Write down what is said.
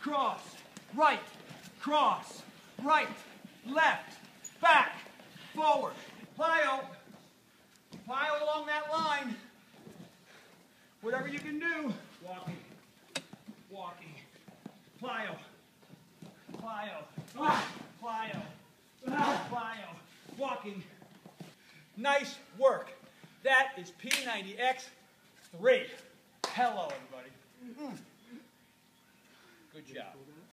cross, right, cross, right, left, back, forward. Plyo. Plyo along that line. Whatever you can do. Walking, walking. Plyo, plyo, ah. plyo, ah. plyo. Walking. Nice work. That is P90X3. Hello, everybody. Mm-hmm good job.